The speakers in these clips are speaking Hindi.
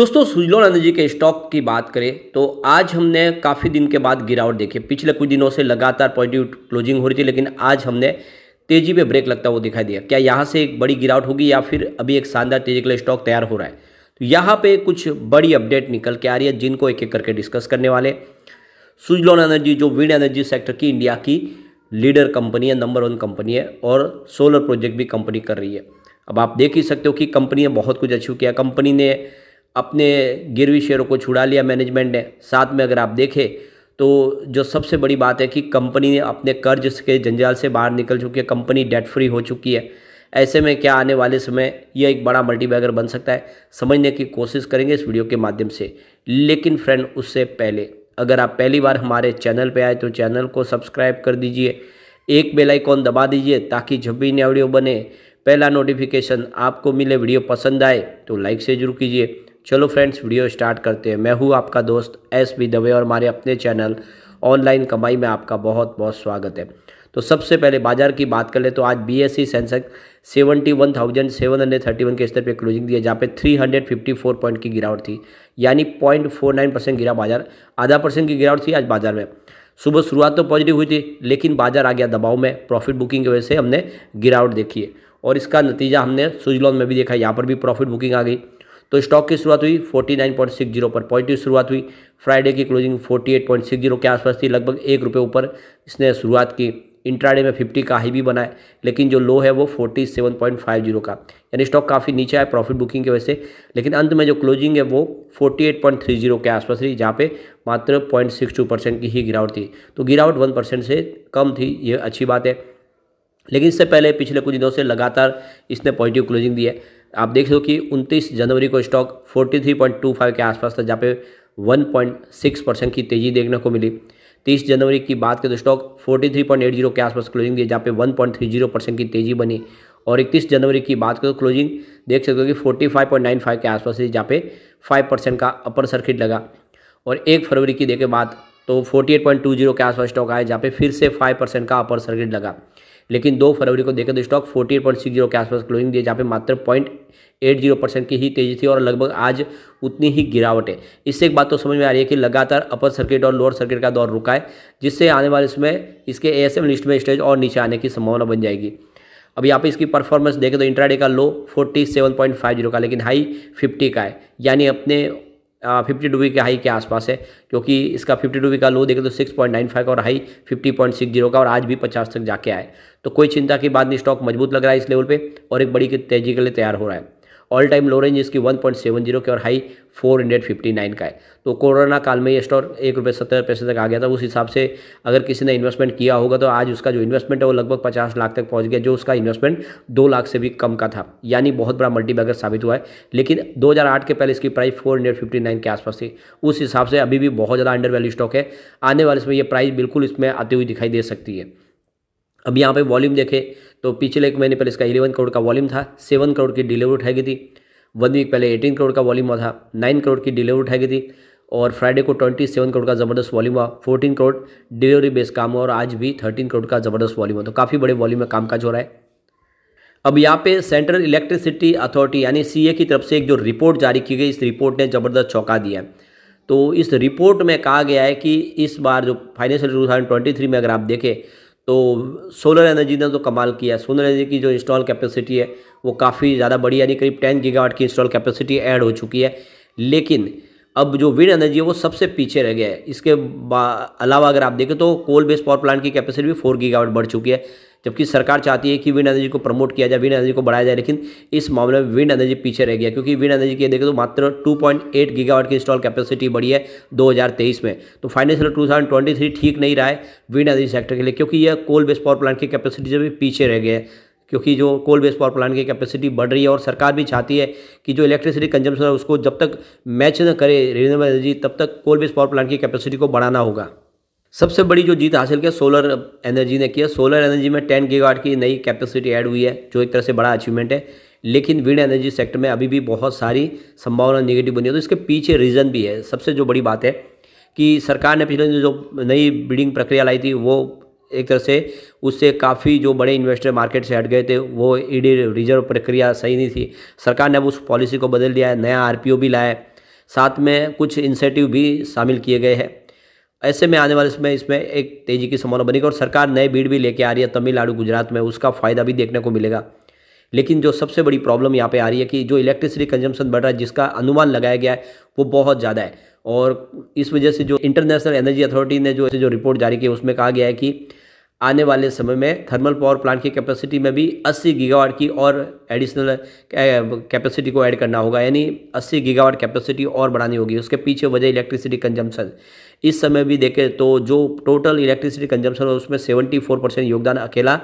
दोस्तों सुजलोन एनर्जी के स्टॉक की बात करें तो आज हमने काफ़ी दिन के बाद गिरावट देखी। पिछले कुछ दिनों से लगातार पॉजिटिव क्लोजिंग हो रही थी, लेकिन आज हमने तेज़ी पे ब्रेक लगता हुआ दिखाई दिया। क्या यहाँ से एक बड़ी गिरावट होगी या फिर अभी एक शानदार तेज़ी के लिए स्टॉक तैयार हो रहा है? तो यहाँ पे कुछ बड़ी अपडेट निकल के आ रही है, जिनको एक एक करके डिस्कस करने वाले। सुजलोन एनर्जी जो विंड एनर्जी सेक्टर की इंडिया की लीडर कंपनी है नंबर वन कंपनी है, और सोलर प्रोजेक्ट भी कंपनी कर रही है। अब आप देख ही सकते हो कि कंपनी ने बहुत कुछ अचीव किया। कंपनी ने अपने गिरवी शेयरों को छुड़ा लिया मैनेजमेंट ने। साथ में अगर आप देखें तो जो सबसे बड़ी बात है कि कंपनी ने अपने कर्ज के जंजाल से बाहर निकल चुकी है कंपनी डेट फ्री हो चुकी है। ऐसे में क्या आने वाले समय, यह एक बड़ा मल्टीबैगर बन सकता है, समझने की कोशिश करेंगे इस वीडियो के माध्यम से। लेकिन फ्रेंड उससे पहले, अगर आप पहली बार हमारे चैनल पे आए तो चैनल को सब्सक्राइब कर दीजिए। एक बेल आइकॉन दबा दीजिए, ताकि जब भी नया वीडियो बने, पहला नोटिफिकेशन आपको मिले वीडियो पसंद आए तो लाइक से ज़रूर कीजिए। चलो फ्रेंड्स वीडियो स्टार्ट करते हैं। मैं हूँ आपका दोस्त एस बी दवे और हमारे अपने चैनल ऑनलाइन कमाई में आपका बहुत बहुत स्वागत है। तो सबसे पहले बाज़ार की बात कर ले तो आज B S C sensex seventy one thousand seven hundred thirty one के स्तर पे क्लोजिंग दिया जहाँ पे three hundred fifty four point की गिरावट थी। यानी पॉइंट फोर नाइन परसेंट गिरा बाज़ार, आधा परसेंट की गिरावट थी आज बाज़ार में। सुबह शुरुआत तो पॉजिटिव हुई थी, लेकिन बाज़ार आ गया दबाव में। प्रॉफिट बुकिंग की वजह से हमने गिरावट देखी है। और इसका नतीजा हमने सुजलॉन में भी देखा, यहाँ पर भी प्रॉफिट बुकिंग आ गई। तो स्टॉक की शुरुआत हुई 49.60 पर पॉजिटिव शुरुआत हुई। फ्राइडे की क्लोजिंग 48.60 के आसपास थी, लगभग एक रुपये ऊपर इसने शुरुआत की। इंट्राडे में 50 का हाई भी बनाए लेकिन जो लो है वो 47.50 का। यानी स्टॉक काफ़ी नीचे आया प्रॉफिट बुकिंग की वजह से, लेकिन अंत में जो क्लोजिंग है वो 48.30 के आसपास रही, जहाँ पे मात्र पॉइंट परसेंट की ही गिरावट थी। तो गिरावट वन परसेंट से कम थी, ये अच्छी बात है। लेकिन इससे पहले पिछले कुछ दिनों से लगातार इसने पॉजिटिव क्लोजिंग दी है। आप देख लो कि 29 जनवरी को स्टॉक 43.25 के आसपास था, जहाँ पे 1.6 परसेंट की तेज़ी देखने को मिली। 30 जनवरी की बात करें तो स्टॉक 43.80 के आसपास क्लोजिंग दी जहाँ पे 1.30 परसेंट की तेज़ी बनी। और 31 जनवरी की बात करें तो क्लोजिंग देख सकते हो कि 45.95 के आसपास थी जहाँ पे 5 परसेंट का अपर सर्किट लगा। और एक फरवरी की देखे बात तो 48.20 के आसपास स्टॉक आया, जहाँ पे फिर से 5 परसेंट का अपर सर्किट लगा। लेकिन दो फरवरी को देखें तो stock forty eight point six zero के आसपास क्लोजिंग दिए, जहाँ पे मात्र पॉइंट एट ज़ीरो परसेंट की ही तेज़ी थी और लगभग आज उतनी ही गिरावट है। इससे एक बात तो समझ में आ रही है कि लगातार अपर सर्किट और लोअर सर्किट का दौर रुका है, जिससे आने वाले समय इसके ए लिस्ट में स्टेज और नीचे आने की संभावना बन जाएगी। अब यहाँ पे इसकी परफॉर्मेंस देखें तो इंट्राडे का लो 47.50 का, लेकिन हाई 50 का है, यानी अपने फिफ्टी टू के हाई के आसपास है, क्योंकि इसका फिफ्टी टू का लो देखें तो सिक्स पॉइंट नाइन फाइव का और high fifty point six zero का और आज भी पचास तक जाके आए। तो कोई चिंता की बात नहीं स्टॉक मज़बूत लग रहा है इस लेवल पे और एक बड़ी तेज़ी के लिए तैयार हो रहा है। ऑल टाइम लो रेंज इसकी 1.70 के और हाई 459 का है। तो कोरोना काल में ये स्टॉक एक रुपये सत्तर पैसे तक आ गया था। उस हिसाब से अगर किसी ने इन्वेस्टमेंट किया होगा तो आज उसका जो इन्वेस्टमेंट है वो लगभग पचास लाख तक पहुँच गया, जो उसका इन्वेस्टमेंट दो लाख से भी कम का था। यानी बहुत बड़ा मल्टीबैगर साबित हुआ है। लेकिन दो हज़ार आठ के पहले इसकी प्राइस फोर के आसपास थी। उस हिसाब से अभी भी बहुत ज़्यादा अंडर वैल्यू स्टॉक है। आने वाले इसमें ये प्राइस बिल्कुल इसमें आती हुई दिखाई दे सकती है। अब यहाँ पे वॉल्यूम देखें तो पिछले एक महीने पहले इसका इलेवन करोड़ का वॉल्यूम था सेवन करोड़ की डिलीवरी उठाई गई थी। वन वीक पहले एटीन करोड़ का वॉल्यूम हुआ था नाइन करोड़ की डिलीवरी उठाई गई थी और फ्राइडे को ट्वेंटी सेवन करोड़ का ज़बरदस्त वॉल्यूम हुआ फोर्टीन करोड़ डिलीवरी बेस्ड काम हुआ और आज भी थर्टीन करोड़ का ज़बरदस्त वॉल्यूम हुआ। तो काफ़ी बड़े वॉल्यूम में कामकाज हो रहा है। अब यहाँ पे सेंट्रल इलेक्ट्रिसिटी अथॉरिटी यानी सीए की तरफ़ से एक जो रिपोर्ट जारी की गई, इस रिपोर्ट ने ज़बरदस्त चौंका दिया तो इस रिपोर्ट में कहा गया है कि इस बार जो financial two thousand twenty three में अगर आप देखें तो सोलर एनर्जी ने तो कमाल किया है। सोलर एनर्जी की जो इंस्टॉल कैपेसिटी है, वो काफ़ी ज़्यादा बढ़ी यानी करीब टेन गीगावाट की इंस्टॉल कैपेसिटी ऐड हो चुकी है। लेकिन अब जो विंड एनर्जी है वो सबसे पीछे रह गया है। इसके अलावा अगर आप देखें तो कोल बेस्ड पावर प्लांट की कैपेसिटी भी फोर गीगावाट बढ़ चुकी है, जबकि सरकार चाहती है कि विंड एनर्जी को प्रमोट किया जाए विंड एनर्जी को बढ़ाया जाए, लेकिन इस मामले में विंड एनर्जी पीछे रह गया क्योंकि विंड एनर्जी की देखें तो मात्र 2.8 गीगावाट की इंस्टॉल कैपेसिटी बढ़ी है 2023 में। तो फाइनेंशियल 2023 ठीक नहीं रहा है विंड एनर्जी सेक्टर के लिए, क्योंकि यह कोल बेस्ड पावर प्लांट की कैपेसिटी से भी पीछे रह गया है क्योंकि जो कोल बेस्ड पावर प्लांट की कैपेसिटी बढ़ रही है और सरकार भी चाहती है कि जो इलेक्ट्रिसिटी कंजम्पशन है उसको जब तक मैच न करे रिन्यूएबल एनर्जी तब तक कोल बेस्ड पावर प्लांट की कैपेसिटी को बढ़ाना होगा। सबसे बड़ी जो जीत हासिल किया सोलर एनर्जी ने किया सोलर एनर्जी में टेन गीगावाट की नई कैपेसिटी ऐड हुई है, जो एक तरह से बड़ा अचीवमेंट है। लेकिन विंड एनर्जी सेक्टर में अभी भी बहुत सारी संभावना निगेटिव बनी है। तो इसके पीछे रीज़न भी है। सबसे जो बड़ी बात है कि सरकार ने पिछले जो नई बिडिंग प्रक्रिया लाई थी, वो एक तरह से उससे काफ़ी जो बड़े इन्वेस्टर मार्केट से हट गए थे, वो ईडी रिज़र्व प्रक्रिया सही नहीं थी। सरकार ने अब उस पॉलिसी को बदल दिया है, नया आरपीओ भी लाया है। साथ में कुछ इंसेंटिव भी शामिल किए गए हैं। ऐसे में आने वाले समय इसमें एक तेज़ी की संभावना बनेगी और सरकार नए भीड़ भी लेके आ रही है तमिलनाडु, गुजरात में, उसका फ़ायदा भी देखने को मिलेगा। लेकिन जो सबसे बड़ी प्रॉब्लम यहाँ पे आ रही है कि जो इलेक्ट्रिसिटी कंजम्पशन बढ़ रहा है, जिसका अनुमान लगाया गया है, वो बहुत ज़्यादा है। और इस वजह से जो इंटरनेशनल एनर्जी अथॉरिटी ने जो जो रिपोर्ट जारी की उसमें कहा गया है कि आने वाले समय में थर्मल पावर प्लांट की कैपेसिटी में भी 80 गीगावाट की और एडिशनल कैपेसिटी को ऐड करना होगा, यानी 80 गीगावाट कैपेसिटी और बढ़ानी होगी। उसके पीछे वजह इलेक्ट्रिसिटी कंजम्पशन इस समय भी देखें तो जो टोटल इलेक्ट्रिसिटी कंजम्पशन है, उसमें 74 परसेंट योगदान अकेला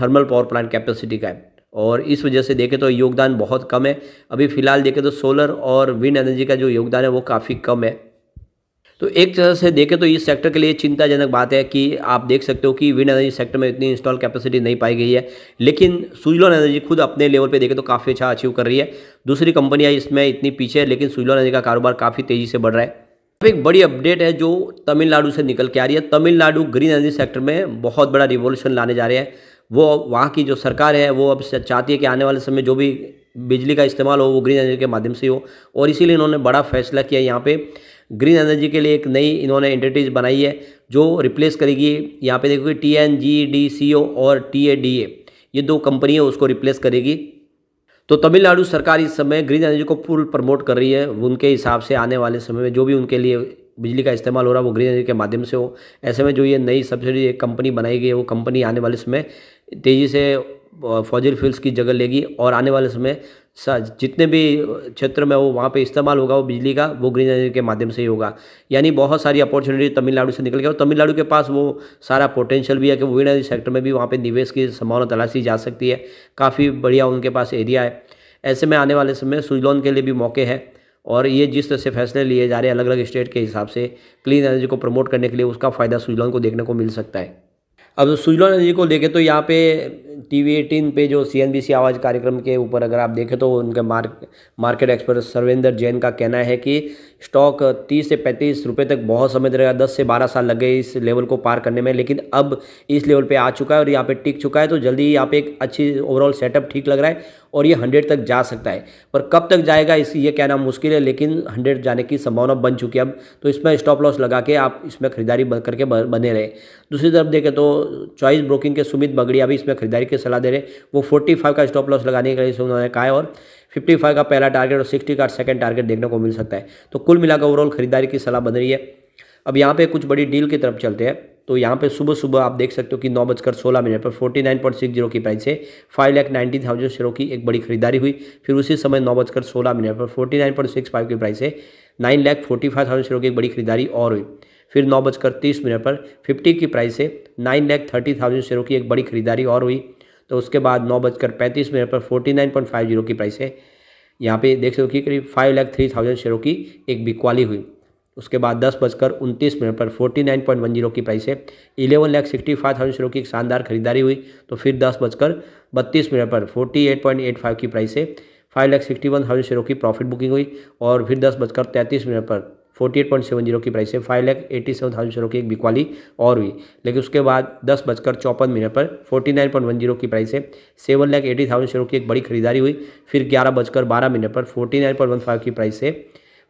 थर्मल पावर प्लांट कैपेसिटी का है। और इस वजह से देखें तो योगदान बहुत कम है। अभी फ़िलहाल देखें तो सोलर और विंड एनर्जी का जो योगदान है, वो काफ़ी कम है। तो एक तरह से देखें तो इस सेक्टर के लिए चिंताजनक बात है कि आप देख सकते हो कि विंड एनर्जी सेक्टर में इतनी इंस्टॉल कैपेसिटी नहीं पाई गई है। लेकिन सुजलॉन एनर्जी खुद अपने लेवल पे देखें तो काफ़ी अच्छा अचीव कर रही है। दूसरी कंपनियाँ इसमें इतनी पीछे है, लेकिन सुजलॉन एनर्जी का कारोबार काफ़ी तेज़ी से बढ़ रहा है। एक बड़ी अपडेट है जो तमिलनाडु से निकल के आ रही है। तमिलनाडु ग्रीन एनर्जी सेक्टर में बहुत बड़ा रिवोल्यूशन लाने जा रहे हैं। वो वहाँ की जो सरकार है, वो अब चाहती है कि आने वाले समय जो भी बिजली का इस्तेमाल हो, वो ग्रीन एनर्जी के माध्यम से हो और इसीलिए इन्होंने बड़ा फैसला किया यहाँ पे। ग्रीन एनर्जी के लिए एक नई इन्होंने एंटिटीज बनाई है, जो रिप्लेस करेगी यहाँ पे देखोगे T N G D C O और टी ए डी ए ये दो कंपनी है, उसको रिप्लेस करेगी। तो तमिलनाडु सरकार इस समय ग्रीन एनर्जी को फुल प्रमोट कर रही है। उनके हिसाब से आने वाले समय में जो भी उनके लिए बिजली का इस्तेमाल हो रहा है, वो ग्रीन एनर्जी के माध्यम से हो। ऐसे में जो ये नई सब्सिडी एक कंपनी बनाई गई है, वो कंपनी आने वाले समय तेज़ी से फॉजिल फ्यूल्स की जगह लेगी और आने वाले समय जितने भी क्षेत्र में वो वहाँ पे इस्तेमाल होगा, वो बिजली का, वो ग्रीन एनर्जी के माध्यम से ही होगा। यानी बहुत सारी अपॉर्चुनिटी तमिलनाडु से निकल गया और तमिलनाडु के पास वो सारा पोटेंशियल भी है कि विंड एनर्जी सेक्टर में भी वहाँ पे निवेश की संभावना तलाशी जा सकती है। काफ़ी बढ़िया उनके पास एरिया है। ऐसे में आने वाले समय सुजलॉन के लिए भी मौके हैं, और ये जिस तरह से फैसले लिए जा रहे हैं अलग अलग स्टेट के हिसाब से क्लीन एनर्जी को प्रमोट करने के लिए उसका फ़ायदा सुजलॉन को देखने को मिल सकता है। अब सुजलॉन एनर्जी को देखें तो यहाँ पे टीवी एटीन पे जो सी एन बी सी आवाज़ कार्यक्रम के ऊपर अगर आप देखें तो उनके mark, market expert Sarvendra Jain का कहना है कि स्टॉक 30 से पैंतीस रुपये तक बहुत समय रहेगा 10 से 12 साल लग गए इस लेवल को पार करने में, लेकिन अब इस लेवल पे आ चुका है और यहाँ पे टिक चुका है तो जल्दी यहाँ पे एक अच्छी ओवरऑल सेटअप ठीक लग रहा है और ये हंड्रेड तक जा सकता है। पर कब तक जाएगा इस, ये कहना मुश्किल है, लेकिन हंड्रेड जाने की संभावना बन चुकी है अब तो इसमें स्टॉप लॉस लगा के आप इसमें खरीदारी करके बने रहे। दूसरी तरफ़ देखें तो चॉइस ब्रोकिंग के सुमित बगड़िया भी इसमें खरीदारी की सलाह दे रहे वो फोर्टी का स्टॉप लॉस लगाने के लिए उन्होंने कहा है और 55 का पहला टारगेट और 60 का सेकंड टारगेट देखने को मिल सकता है। तो कुल मिलाकर ओवरऑल खरीदारी की सलाह बन रही है। अब यहाँ पे कुछ बड़ी डील की तरफ़ चलते हैं। तो यहाँ पे सुबह सुबह आप देख सकते हो कि नौ बजकर सोलह मिनट पर forty nine point six zero की प्राइस से फाइव लैख नाइन्टी थाउज़ेंड शेयरों की एक बड़ी खरीदारी हुई। फिर उसी समय नौ बजकर सोलह मिनट पर forty nine point six five की प्राइस से nine lakh forty five thousand शेयरों की एक बड़ी खरीदारी और हुई। फिर नौ बजकर तीस मिनट पर फिफ्टी की प्राइस से नाइन लैख थर्टी थाउज़ेंड शेयरों की एक बड़ी खरीदारी और हुई। तो उसके बाद नौ बजकर पैंतीस मिनट पर forty nine point five zero की प्राइस है। यहाँ पे देख सकते हो कि करीब फाइव लाख थ्री थाउज़ेंड शेयरों की एक बिकवाली हुई। उसके बाद दस बजकर उनतीस मिनट पर forty nine point one zero की प्राइस है। Eleven lakh sixty five thousand शेयरों की एक शानदार खरीदारी हुई। तो फिर दस बजकर बत्तीस मिनट पर forty eight point eight five की प्राइस है। Five lakh sixty one thousand शेयरों की प्रॉफिट बुकिंग हुई और फिर दस बजकर तैंतीस मिनट पर forty eight point seven zero की प्राइस है। Five lakh eighty seven thousand शेयरों की एक बिकवाली और हुई। लेकिन उसके बाद दस बजकर चौपन मिनट पर forty nine point one zero की प्राइस है। सेवन लैख एटी थाउज़ेंड शेयरों की एक बड़ी खरीदारी हुई। फिर ग्यारह बजकर बारह मिनट पर forty nine point one five की प्राइस से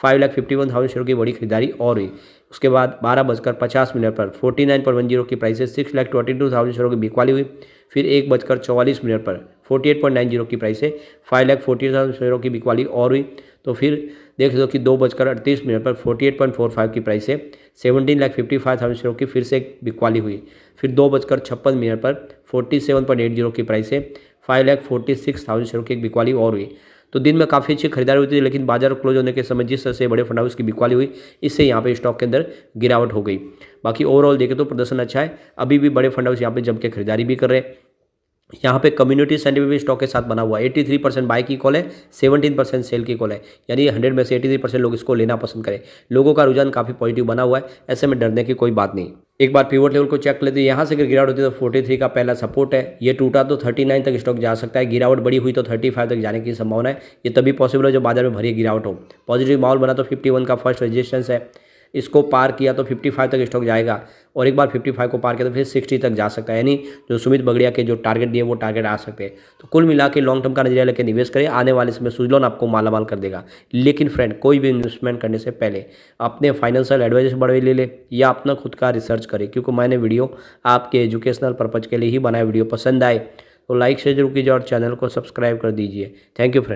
five lakh fifty one thousand शेयरों की बड़ी खरीदारी और हुई। उसके बाद बारह बजकर पचास मिनट पर forty nine point one zero की प्राइस से six lakh twenty two thousand शेयरों की बिकवाली हुई। फिर एक बजकर चौवालीस मिनट पर forty eight point nine zero की प्राइस है। फाइव लाख फोर्टी थाउज़ेंड शेयरों की बिकवाली और हुई। तो फिर देख लो कि दो बजकर अड़तीस मिनट पर forty eight point four five की प्राइस से seventeen lakh fifty five thousand शेयरों की फिर से एक बिकवाली हुई। फिर दो बजकर छप्पन मिनट पर forty seven point eight zero की प्राइस से five lakh forty six thousand शेयरों की एक बिकवाली और हुई। तो दिन में काफ़ी अच्छी खरीदारी हुई थी, लेकिन बाज़ार क्लोज होने के समय जिस तरह से बड़े फंड हाउस की बिकवाली हुई, इससे यहाँ पे स्टॉक के अंदर गिरावट हो गई। बाकी ओवरऑल देखें तो प्रदर्शन अच्छा है। अभी भी बड़े फंड हाउस यहाँ पे जम के खरीदारी भी कर रहे हैं। यहाँ पे कम्युनिटी सेंटर भी स्टॉक के साथ बना हुआ है। एट्टी थ्री परसेंट बाई की कॉल है सेवनटीन परसेंट सेल की कॉल है। यानी हंड्रेड में से एटी थ्री परसेंट लोग इसको लेना पसंद करें। लोगों का रुझान काफ़ी पॉजिटिव बना हुआ है, ऐसे में डरने की कोई बात नहीं। एक बार पीवोट लेवल को चेक कर लेते हैं। यहाँ से अगर गिरावट होती है तो फोर्टी थ्री का पहला सपोर्ट है। ये टूटा तो थर्टी नाइन तक स्टॉक जा सकता है। गिरावट बड़ी हुई तो थर्टी फाइव तक जाने की संभावना है। ये तभी पॉसिबल है जब बाज़ार में भरी गिरावट हो। पॉजिटिव माहौल बना तो फिफ्टी वन का फ़र्स्ट रजिस्टेंस है। इसको पार किया तो 55 तक स्टॉक जाएगा और एक बार 55 को पार किया तो फिर 60 तक जा सकता है। यानी जो सुमित बगड़िया के जो टारगेट दिए वो टारगेट आ सकते हैं। तो कुल मिला के लॉन्ग टर्म का नज़रिया लेकर निवेश करें। आने वाले समय सुजलोन आपको मालामाल कर देगा। लेकिन फ्रेंड कोई भी इन्वेस्टमेंट करने से पहले अपने फाइनेंशियल एडवाइजर से बढ़े ले लें या अपना खुद का रिसर्च करें। क्योंकि मैंने वीडियो आपके एजुकेशनल पर्पज़ के लिए ही बनाया। वीडियो पसंद आए तो लाइक शेयर ज़रूर कीजिए और चैनल को सब्सक्राइब कर दीजिए। Thank you friend